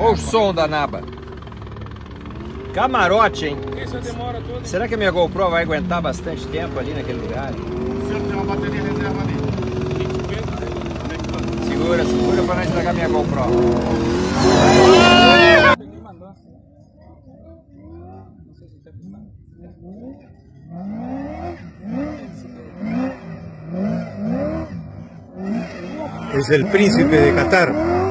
Olha o som da naba. Camarote, hein? Demora toda. Será que a minha GoPro vai aguentar bastante tempo ali naquele lugar? O tem uma bateria reserva ali. Segura, segura para não estragar minha GoPro. Es el príncipe de Qatar.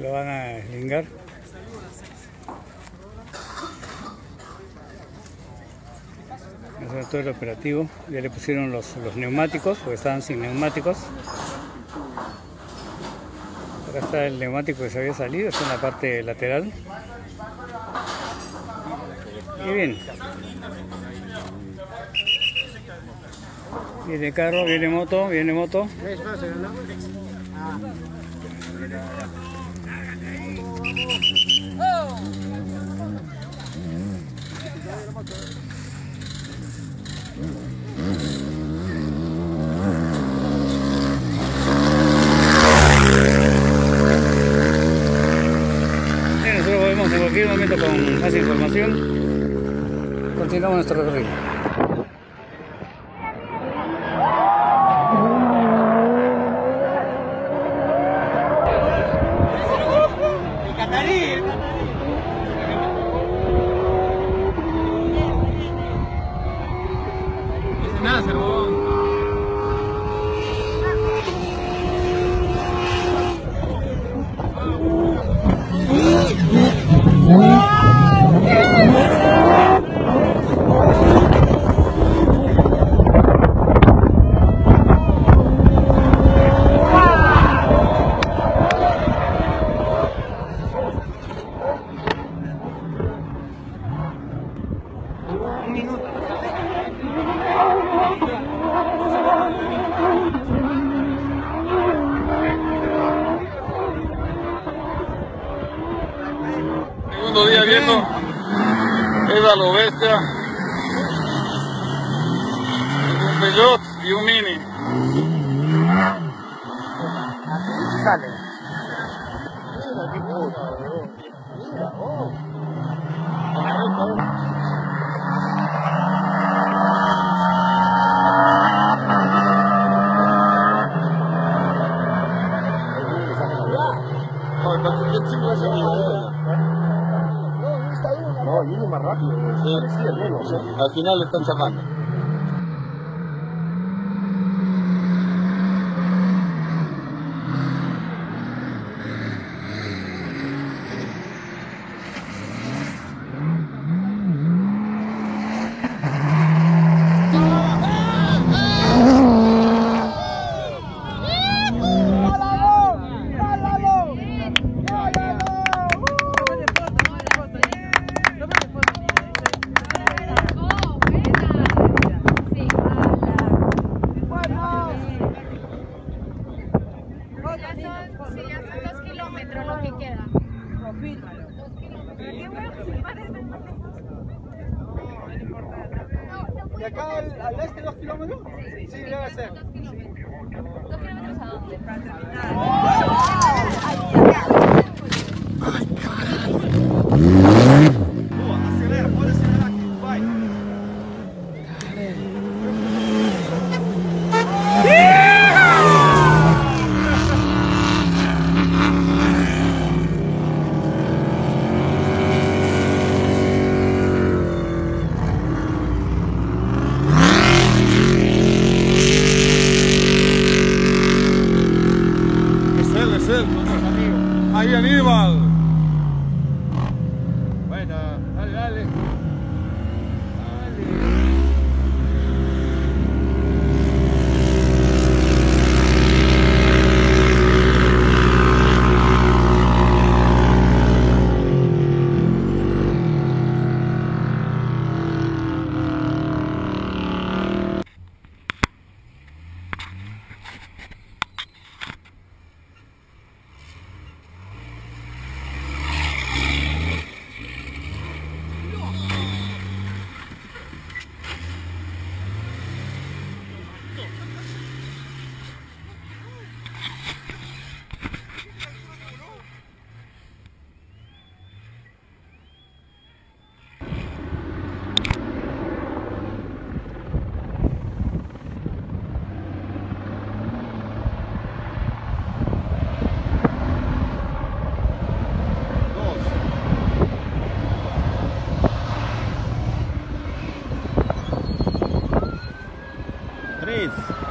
Lo van a eslingar. Eso es todo el operativo. Ya le pusieron los, los neumáticos, porque estaban sin neumáticos. Acá está el neumático que se había salido, está en la parte lateral. Y bien. Viene carro, viene moto, viene moto. Nosotros volvemos en cualquier momento con más información. Continuamos nuestro recorrido. Nothing. Viendo es a lo bestia. Un Peugeot y un Mini. No, viene más rápido. Parecía menos. ¿eh? Al final le están sacando. Sí, ya son dos kilómetros lo que queda. ¿De acá al, al este dos kilómetros? Sí, debe ser. ¿Dos kilómetros. A dónde? Acelera, dale, dale. please.